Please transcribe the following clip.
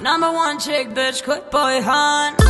Number one chick, bitch, quit boy, hunt.